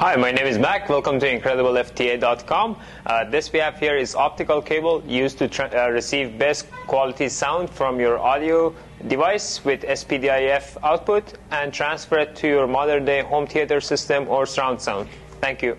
Hi, my name is Mac. Welcome to IncredibleFTA.com. Uh, this we have here is optical cable used to uh, receive best quality sound from your audio device with SPDIF output and transfer it to your modern day home theater system or surround sound. Thank you.